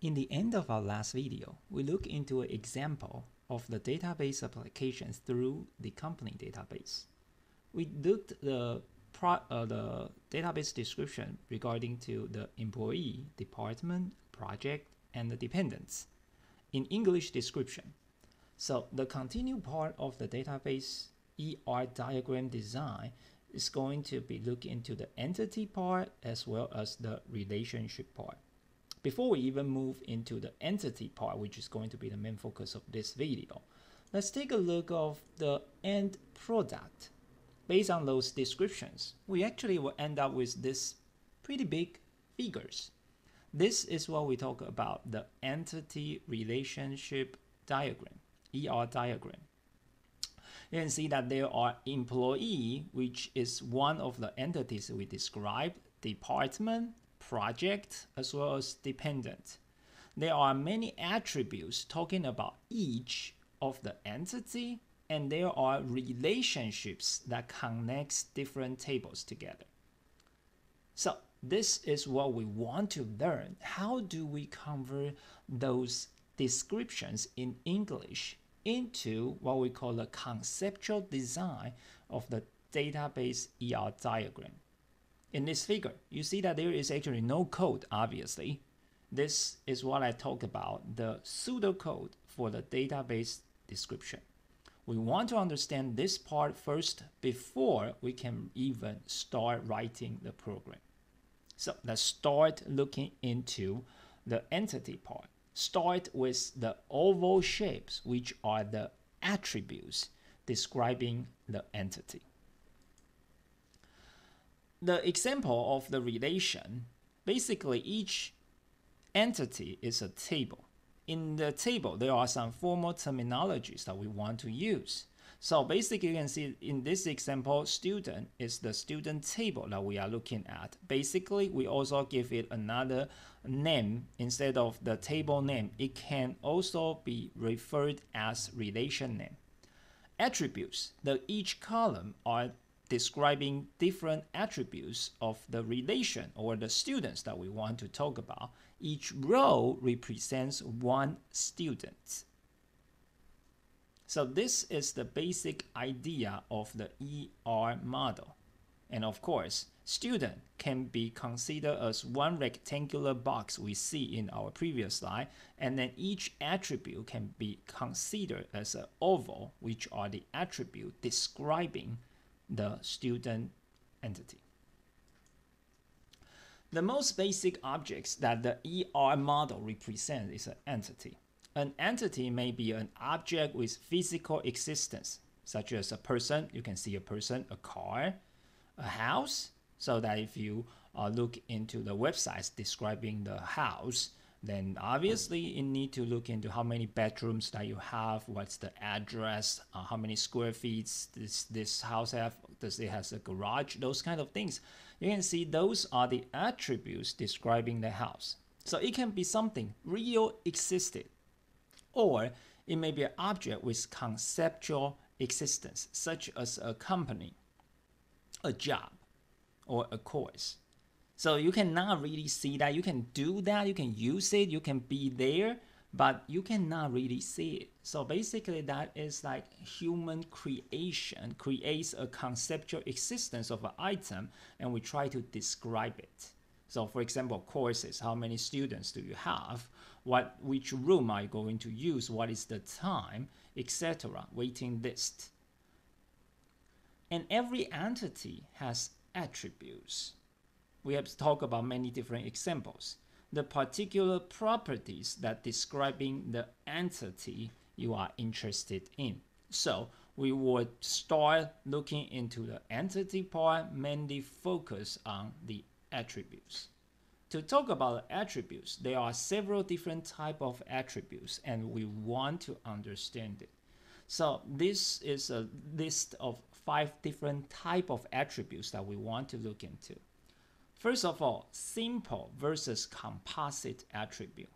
In the end of our last video, we look into an example of the database applications through the company database. We looked the uh, the database description regarding to the employee, department, project, and the dependents in English description. So the continued part of the database ER diagram design is going to be look into the entity part as well as the relationship part. Before we even move into the entity part, which is going to be the main focus of this video, let's take a look of the end product. Based on those descriptions, we actually will end up with this pretty big figures. This is what we talk about the entity relationship diagram, ER diagram. You can see that there are employee, which is one of the entities we described, department, project as well as dependent. There are many attributes talking about each of the entity and there are relationships that connects different tables together. So this is what we want to learn. How do we convert those descriptions in English into what we call the conceptual design of the database ER diagram? In this figure, you see that there is actually no code, obviously. This is what I talk about, the pseudocode for the database description. We want to understand this part first before we can even start writing the program. So let's start looking into the entity part. Start with the oval shapes, which are the attributes describing the entity the example of the relation, basically each entity is a table. In the table, there are some formal terminologies that we want to use. So basically, you can see in this example, student is the student table that we are looking at. Basically, we also give it another name instead of the table name. It can also be referred as relation name. Attributes, the each column are describing different attributes of the relation or the students that we want to talk about. Each row represents one student. So this is the basic idea of the ER model. And of course, student can be considered as one rectangular box we see in our previous slide, and then each attribute can be considered as an oval, which are the attribute describing the student entity. The most basic objects that the ER model represents is an entity. An entity may be an object with physical existence, such as a person, you can see a person, a car, a house, so that if you uh, look into the websites describing the house, then obviously you need to look into how many bedrooms that you have, what's the address, uh, how many square feet this this house have, does it has a garage, those kind of things. You can see those are the attributes describing the house. So it can be something real existed, or it may be an object with conceptual existence, such as a company, a job, or a course. So you cannot really see that. You can do that, you can use it, you can be there, but you cannot really see it. So basically, that is like human creation creates a conceptual existence of an item, and we try to describe it. So, for example, courses, how many students do you have? What, which room are you going to use? What is the time, etc. Waiting list. And every entity has attributes we have talked about many different examples. The particular properties that describing the entity you are interested in. So we would start looking into the entity part, mainly focus on the attributes. To talk about the attributes, there are several different type of attributes and we want to understand it. So this is a list of five different type of attributes that we want to look into. First of all, simple versus composite attribute.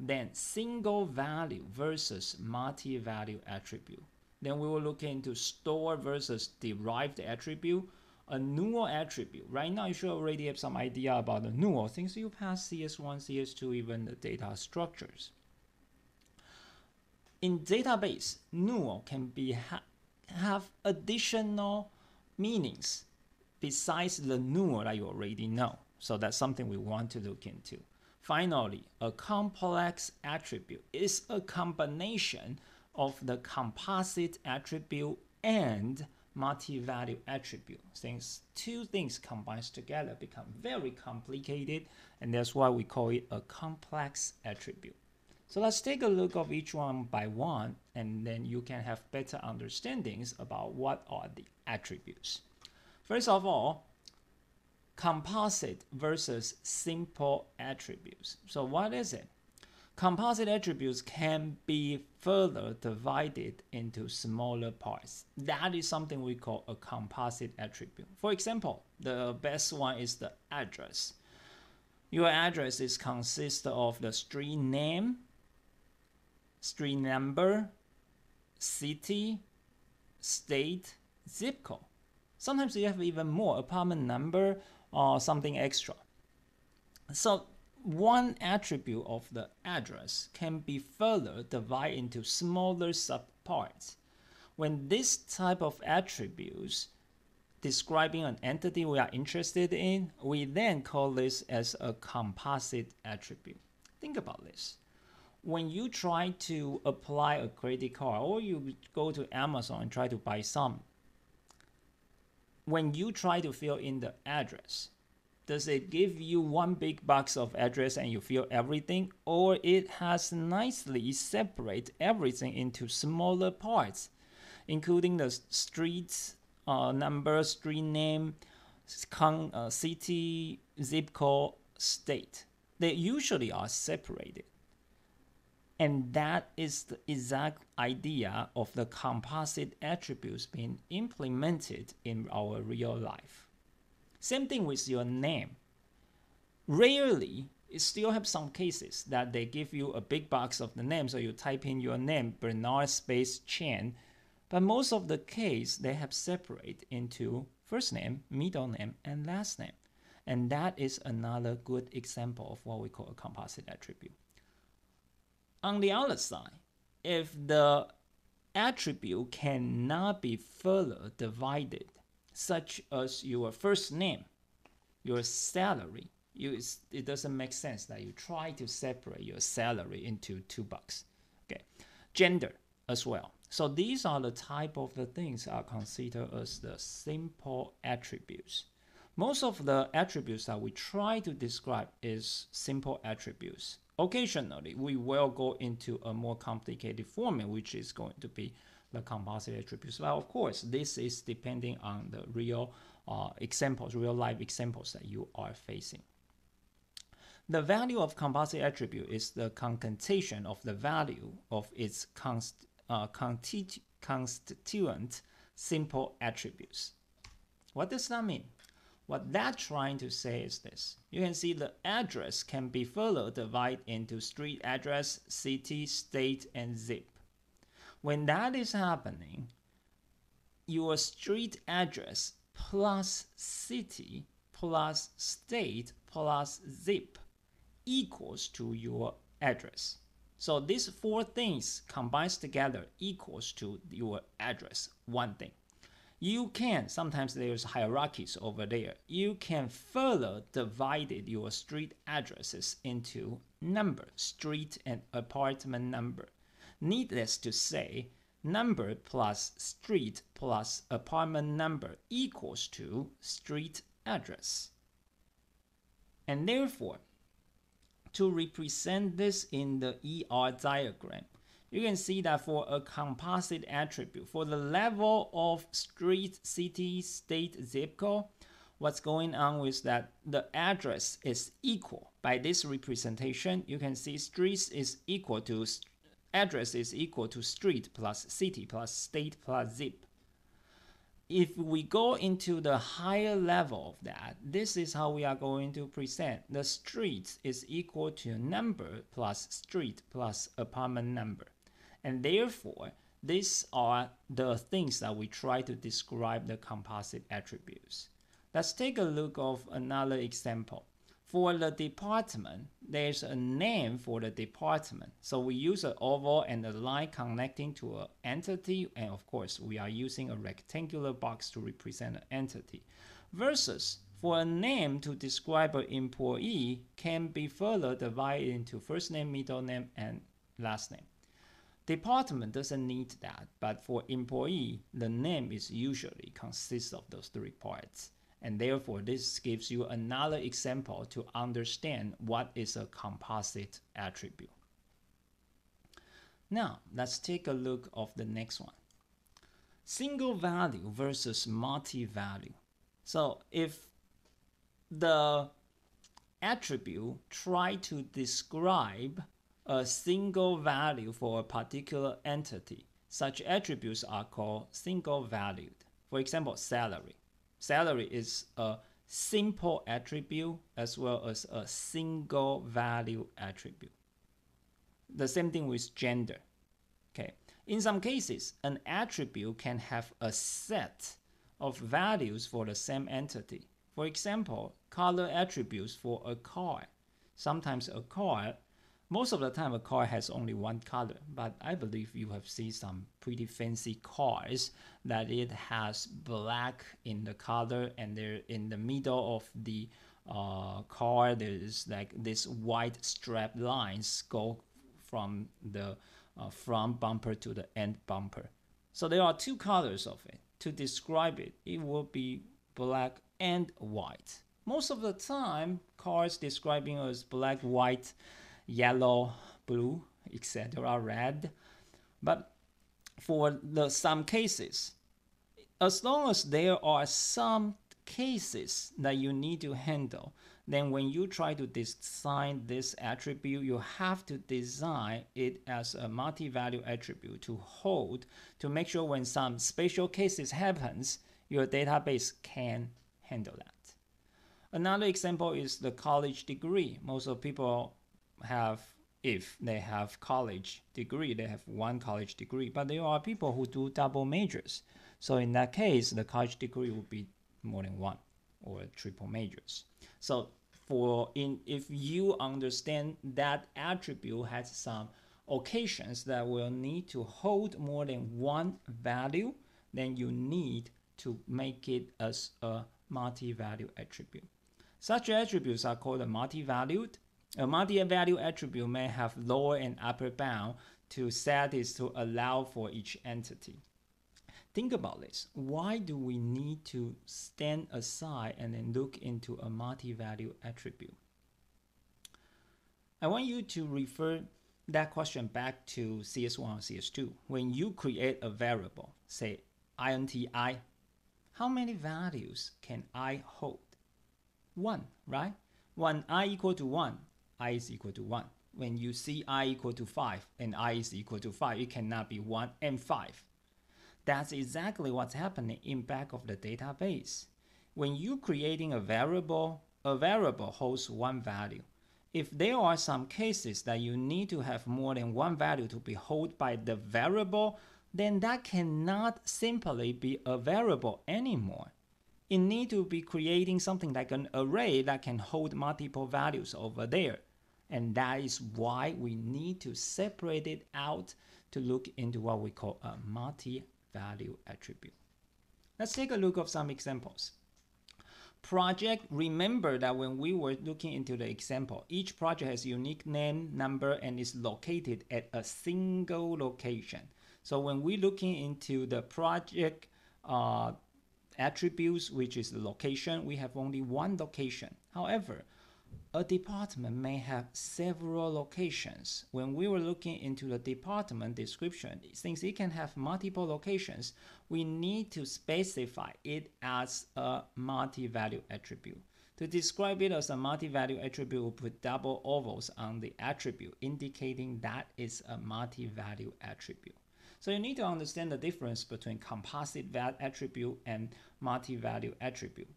Then single value versus multi-value attribute. Then we will look into store versus derived attribute a null attribute. Right now, you should already have some idea about the null since you pass CS1, CS2, even the data structures. In database, null can be ha have additional meanings besides the null that you already know. So that's something we want to look into. Finally, a complex attribute is a combination of the composite attribute and multi-value attribute. Since two things combined together become very complicated, and that's why we call it a complex attribute. So let's take a look of each one by one, and then you can have better understandings about what are the attributes. First of all, composite versus simple attributes. So what is it? Composite attributes can be further divided into smaller parts. That is something we call a composite attribute. For example, the best one is the address. Your address is consist of the street name, street number, city, state, zip code. Sometimes you have even more apartment number, or something extra. So one attribute of the address can be further divided into smaller subparts. When this type of attributes describing an entity we are interested in, we then call this as a composite attribute. Think about this. When you try to apply a credit card or you go to Amazon and try to buy some when you try to fill in the address, does it give you one big box of address and you fill everything or it has nicely separate everything into smaller parts including the street uh, number street name con, uh, city zip code state? They usually are separated and that is the exact idea of the composite attributes being implemented in our real life. Same thing with your name. Rarely, it still have some cases that they give you a big box of the name, so you type in your name, Bernard space Chen. But most of the case, they have separate into first name, middle name, and last name. And that is another good example of what we call a composite attribute. On the other side, if the attribute cannot be further divided, such as your first name, your salary, you, it doesn't make sense that you try to separate your salary into two bucks. Okay, gender as well. So these are the type of the things are considered as the simple attributes. Most of the attributes that we try to describe is simple attributes. Occasionally, we will go into a more complicated format, which is going to be the composite attributes. Well, of course, this is depending on the real uh, examples, real life examples that you are facing. The value of composite attribute is the concatenation of the value of its const, uh, constituent simple attributes. What does that mean? What that's trying to say is this. You can see the address can be further divided into street address, city, state, and zip. When that is happening, your street address plus city plus state plus zip equals to your address. So these four things combines together equals to your address, one thing you can sometimes there's hierarchies over there you can further divide your street addresses into number street and apartment number. Needless to say number plus street plus apartment number equals to street address. And therefore to represent this in the ER diagram you can see that for a composite attribute, for the level of street, city, state, zip code, what's going on with that the address is equal. By this representation, you can see streets is equal to address is equal to street plus city plus state plus zip. If we go into the higher level of that, this is how we are going to present. The street is equal to number plus street plus apartment number. And therefore, these are the things that we try to describe the composite attributes. Let's take a look of another example. For the department, there's a name for the department. So we use an oval and a line connecting to an entity. And of course, we are using a rectangular box to represent an entity. Versus for a name to describe an employee can be further divided into first name, middle name, and last name. Department doesn't need that, but for employee, the name is usually consists of those three parts. And therefore, this gives you another example to understand what is a composite attribute. Now, let's take a look of the next one. Single value versus multi-value. So if the attribute try to describe a single value for a particular entity, such attributes are called single valued. For example, salary salary is a simple attribute as well as a single value attribute. The same thing with gender. Okay. In some cases, an attribute can have a set of values for the same entity. For example, color attributes for a car. Sometimes a car most of the time, a car has only one color, but I believe you have seen some pretty fancy cars that it has black in the color, and there in the middle of the uh, car there is like this white strap lines go from the uh, front bumper to the end bumper. So there are two colors of it. To describe it, it will be black and white. Most of the time, cars describing as black, white yellow, blue, etc., red. But for the some cases, as long as there are some cases that you need to handle, then when you try to design this attribute, you have to design it as a multi-value attribute to hold to make sure when some special cases happens, your database can handle that. Another example is the college degree. Most of people have if they have college degree they have one college degree but there are people who do double majors. So in that case the college degree would be more than one or triple majors. So for in if you understand that attribute has some occasions that will need to hold more than one value then you need to make it as a multi-value attribute. Such attributes are called a multi-valued a multi-value attribute may have lower and upper bound to set this to allow for each entity. Think about this. Why do we need to stand aside and then look into a multi-value attribute? I want you to refer that question back to CS1 or CS2. When you create a variable, say int i, how many values can i hold? One, right? When i equal to 1, i is equal to 1. When you see i equal to 5 and i is equal to 5, it cannot be 1 and 5. That's exactly what's happening in back of the database. When you're creating a variable, a variable holds one value. If there are some cases that you need to have more than one value to be held by the variable, then that cannot simply be a variable anymore. It need to be creating something like an array that can hold multiple values over there. And that is why we need to separate it out to look into what we call a multi-value attribute. Let's take a look of some examples. Project, remember that when we were looking into the example, each project has unique name, number, and is located at a single location. So when we're looking into the project uh, attributes, which is the location, we have only one location. However, a department may have several locations. When we were looking into the department description, since it can have multiple locations, we need to specify it as a multi-value attribute. To describe it as a multi-value attribute, we put double ovals on the attribute, indicating that it's a multi-value attribute. So you need to understand the difference between composite attribute and multi-value attribute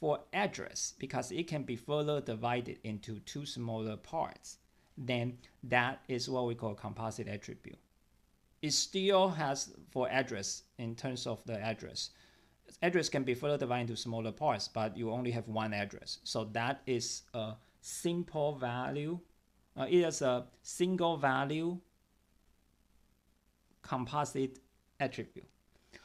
for address because it can be further divided into two smaller parts, then that is what we call composite attribute. It still has for address in terms of the address. address can be further divided into smaller parts, but you only have one address. So that is a simple value. Uh, it is a single value composite attribute.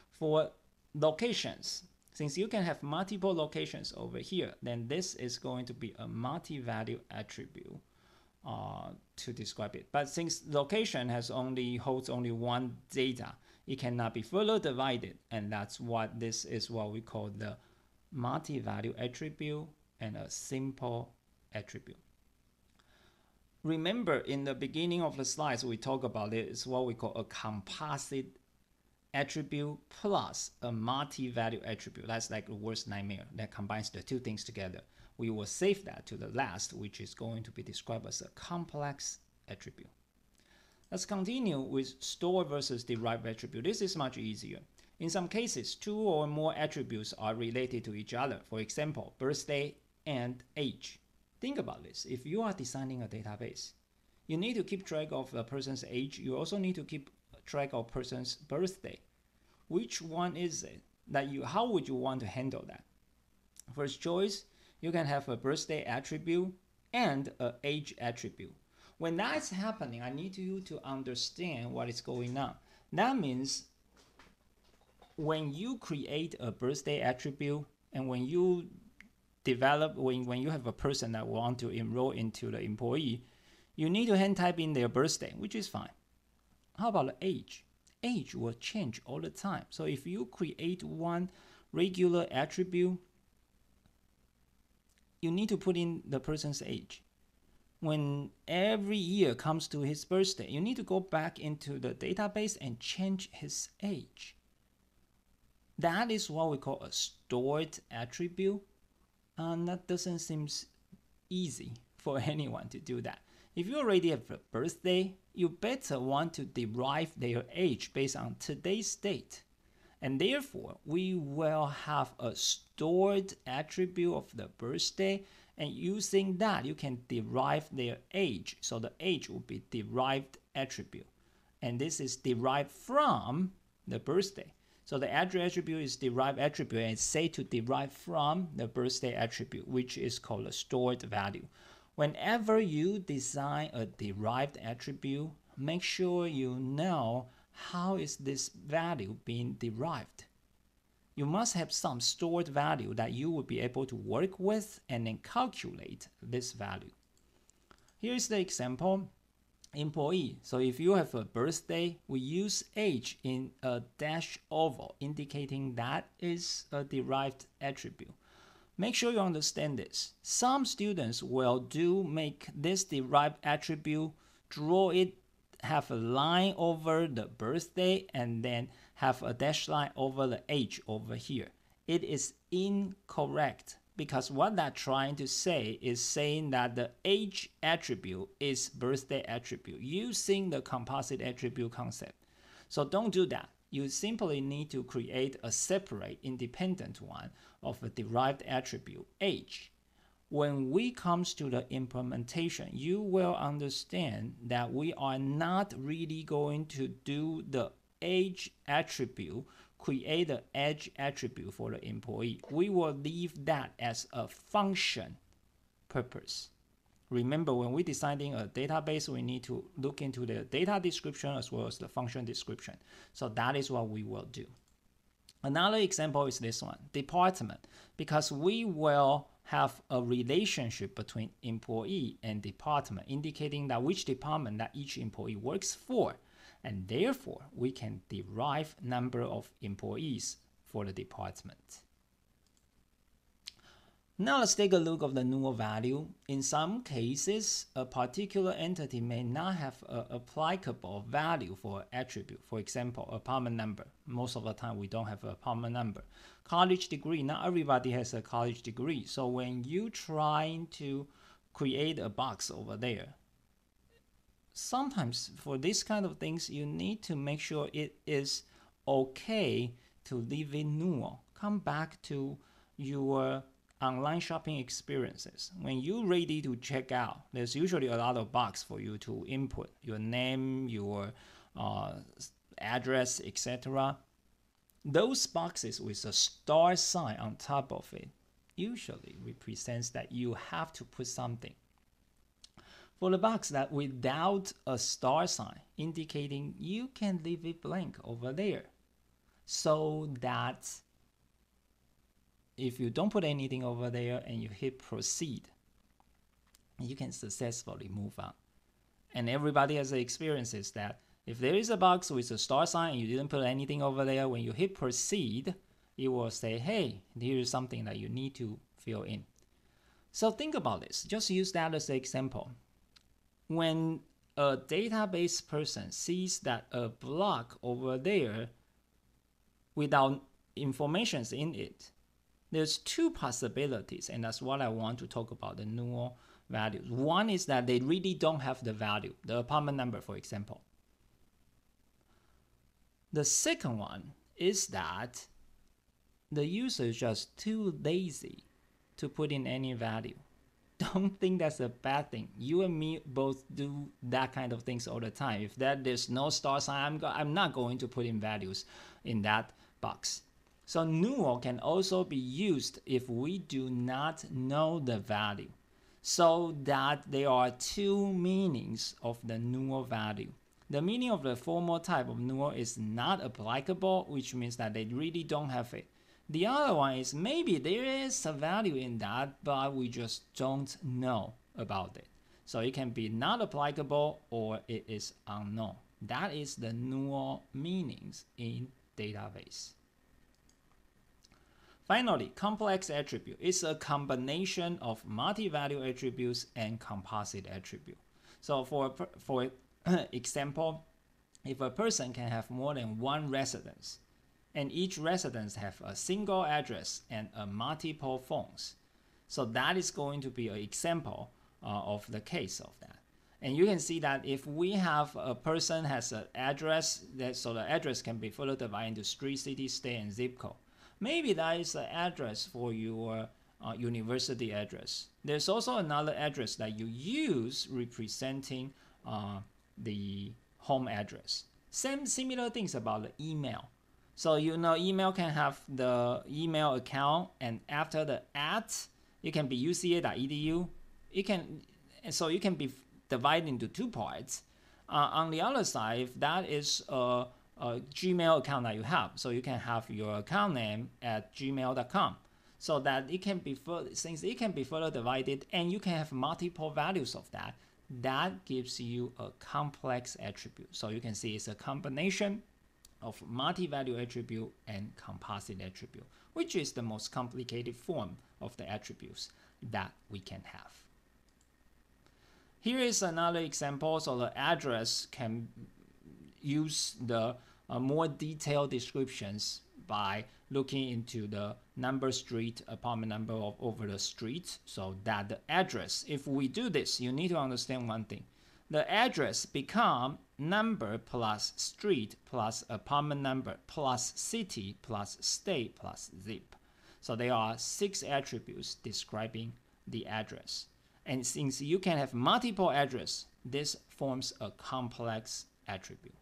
For locations, since you can have multiple locations over here, then this is going to be a multi-value attribute uh, to describe it. But since location has only holds only one data, it cannot be further divided, and that's what this is what we call the multi-value attribute and a simple attribute. Remember in the beginning of the slides we talk about it is what we call a composite attribute plus a multi-value attribute. That's like the worst nightmare that combines the two things together. We will save that to the last, which is going to be described as a complex attribute. Let's continue with store versus derived attribute. This is much easier. In some cases, two or more attributes are related to each other. For example, birthday and age. Think about this. If you are designing a database, you need to keep track of a person's age. You also need to keep track of person's birthday. Which one is it that you how would you want to handle that? First choice, you can have a birthday attribute and a age attribute. When that's happening, I need you to understand what is going on. That means when you create a birthday attribute and when you develop when, when you have a person that want to enroll into the employee, you need to hand type in their birthday, which is fine. How about the age? Age will change all the time. So if you create one regular attribute, you need to put in the person's age. When every year comes to his birthday, you need to go back into the database and change his age. That is what we call a stored attribute. And that doesn't seem easy for anyone to do that. If you already have a birthday, you better want to derive their age based on today's date. And therefore, we will have a stored attribute of the birthday, and using that, you can derive their age. So the age will be derived attribute. And this is derived from the birthday. So the address attribute is derived attribute and say to derive from the birthday attribute, which is called a stored value. Whenever you design a derived attribute, make sure you know how is this value being derived. You must have some stored value that you will be able to work with and then calculate this value. Here's the example employee. So if you have a birthday, we use age in a dash oval, indicating that is a derived attribute. Make sure you understand this. Some students will do make this derived attribute, draw it, have a line over the birthday, and then have a dash line over the age over here. It is incorrect because what they're trying to say is saying that the age attribute is birthday attribute using the composite attribute concept. So don't do that you simply need to create a separate independent one of a derived attribute age. When we comes to the implementation, you will understand that we are not really going to do the age attribute, create the age attribute for the employee. We will leave that as a function purpose. Remember, when we're designing a database, we need to look into the data description as well as the function description. So that is what we will do. Another example is this one, department, because we will have a relationship between employee and department, indicating that which department that each employee works for. And therefore, we can derive number of employees for the department. Now let's take a look of the null value. In some cases, a particular entity may not have an applicable value for attribute. For example, apartment number. Most of the time, we don't have an apartment number. College degree. Not everybody has a college degree. So when you trying to create a box over there, sometimes for this kind of things, you need to make sure it is okay to leave it null. Come back to your online shopping experiences. When you're ready to check out, there's usually a lot of box for you to input your name, your uh, address, etc. those boxes with a star sign on top of it usually represents that you have to put something. For the box that without a star sign indicating you can leave it blank over there so that if you don't put anything over there and you hit proceed, you can successfully move on. And everybody has experiences that if there is a box with a star sign and you didn't put anything over there, when you hit proceed, it will say, hey, here is something that you need to fill in. So think about this. Just use that as an example. When a database person sees that a block over there without informations in it, there's two possibilities, and that's what I want to talk about the null values. One is that they really don't have the value, the apartment number, for example. The second one is that the user is just too lazy to put in any value. Don't think that's a bad thing. You and me both do that kind of things all the time. If that there's no star sign, I'm, I'm not going to put in values in that box. So null can also be used if we do not know the value. So that there are two meanings of the null value. The meaning of the formal type of null is not applicable, which means that they really don't have it. The other one is maybe there is a value in that, but we just don't know about it. So it can be not applicable or it is unknown. That is the null meanings in database. Finally, complex attribute is a combination of multi-value attributes and composite attribute. So for, for example, if a person can have more than one residence, and each residence have a single address and a multiple phones, so that is going to be an example uh, of the case of that. And you can see that if we have a person has an address, that so the address can be further divided into street, city, state, and zip code. Maybe that is the address for your uh, university address. There's also another address that you use representing uh, the home address. Same similar things about the email. So you know email can have the email account and after the at it can be uca.edu. It can so you can be divided into two parts. Uh, on the other side, if that is a, a Gmail account that you have, so you can have your account name at gmail.com so that it can be further, since it can be further divided and you can have multiple values of that that gives you a complex attribute. So you can see it's a combination of multi-value attribute and composite attribute, which is the most complicated form of the attributes that we can have. Here is another example. So the address can use the uh, more detailed descriptions by looking into the number street apartment number of, over the street so that the address. If we do this you need to understand one thing. The address become number plus street plus apartment number plus city plus state plus zip. So there are six attributes describing the address. And since you can have multiple address this forms a complex attribute